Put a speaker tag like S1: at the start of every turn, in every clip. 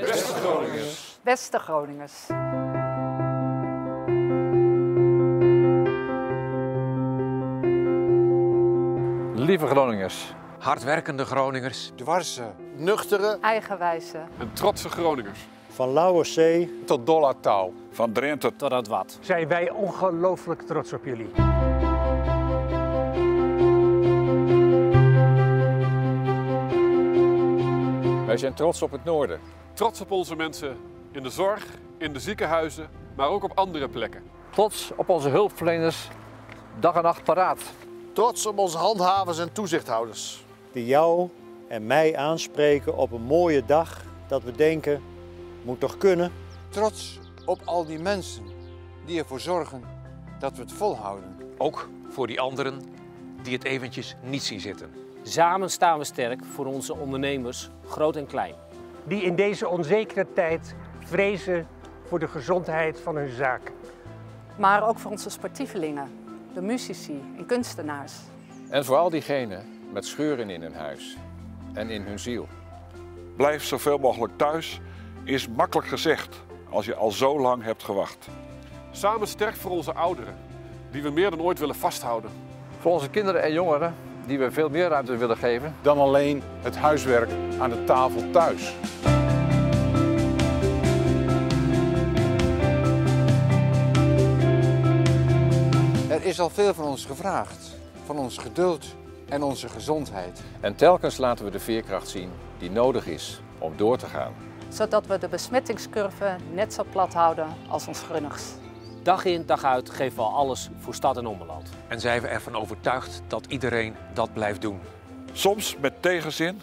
S1: Beste Groningers.
S2: Beste Groningers.
S3: Lieve Groningers.
S4: Hardwerkende Groningers.
S5: Dwarse, nuchtere,
S2: Eigenwijze.
S1: En trotse Groningers.
S5: van Lauwerzee
S3: Tot Dolla Touw.
S6: Van Drenthe
S7: tot het wat.
S8: Zijn wij ongelooflijk trots op jullie.
S3: Wij zijn trots op het noorden.
S1: Trots op onze mensen in de zorg, in de ziekenhuizen, maar ook op andere plekken.
S3: Trots op onze hulpverleners. Dag en nacht paraat.
S5: trots op onze handhavers en toezichthouders. Die jou en mij aanspreken op een mooie dag dat we denken, moet toch kunnen?
S9: Trots op al die mensen die ervoor zorgen dat we het volhouden.
S4: Ook voor die anderen die het eventjes niet zien zitten.
S7: Samen staan we sterk voor onze ondernemers, groot en klein.
S8: Die in deze onzekere tijd vrezen voor de gezondheid van hun zaak.
S2: Maar ook voor onze sportievelingen, de muzici en kunstenaars.
S3: En vooral diegenen met scheuren in hun huis en in hun ziel.
S6: Blijf zoveel mogelijk thuis is makkelijk gezegd als je al zo lang hebt gewacht.
S1: Samen sterk voor onze ouderen, die we meer dan ooit willen vasthouden.
S3: Voor onze kinderen en jongeren die we veel meer ruimte willen geven.
S10: dan alleen het huiswerk aan de tafel thuis.
S9: Er is al veel van ons gevraagd, van ons geduld en onze gezondheid.
S3: En telkens laten we de veerkracht zien die nodig is om door te gaan.
S2: Zodat we de besmettingscurve net zo plat houden als ons Grunners.
S7: Dag in, dag uit geven we al alles voor stad en ommeland.
S4: En zijn we ervan overtuigd dat iedereen dat blijft doen.
S6: Soms met tegenzin,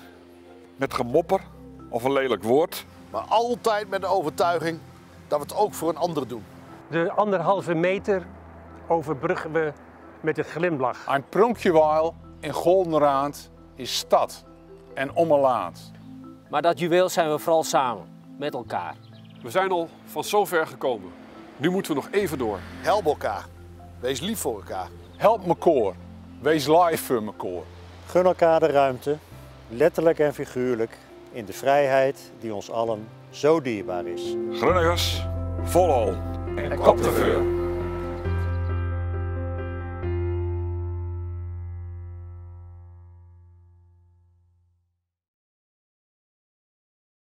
S6: met gemopper of een lelijk woord.
S5: Maar altijd met de overtuiging dat we het ook voor een ander doen.
S8: De anderhalve meter overbruggen we met een glimlach.
S10: Een pronkjewaal in Goldenraad is stad en ommelaat.
S7: Maar dat juweel zijn we vooral samen, met elkaar.
S1: We zijn al van zo ver gekomen. Nu moeten we nog even door.
S5: Help elkaar. Wees lief voor elkaar.
S10: Help me koor, wees live voor me koor.
S5: Gun elkaar de ruimte, letterlijk en figuurlijk, in de vrijheid die ons allen zo dierbaar is.
S6: Grunnigers, volal en kop vuur.